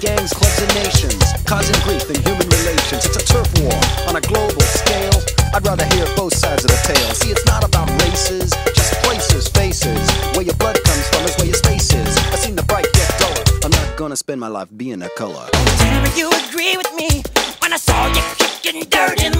gangs, clubs, and nations, causing grief in human relations. It's a turf war on a global scale. I'd rather hear both sides of the tale. See, it's not about races, just places, faces. Where your blood comes from is where your space is. I've seen the bright get duller. I'm not gonna spend my life being a color. Tell you agree with me when I saw you kicking dirt in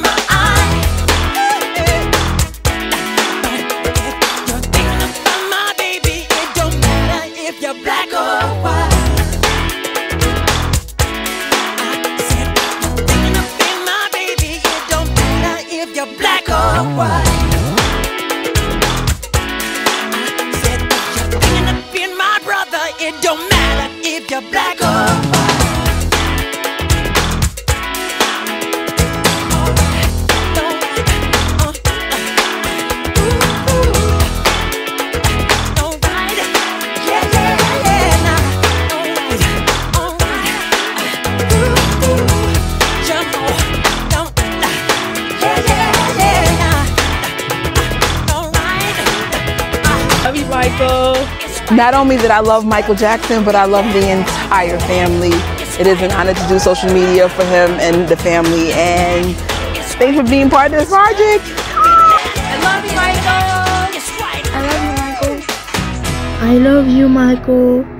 matter if you're black. Love you, Michael. Not only that I love Michael Jackson, but I love the entire family. It is an honor to do social media for him and the family, and thanks for being part of this project. I love you, Michael. I love you, Michael.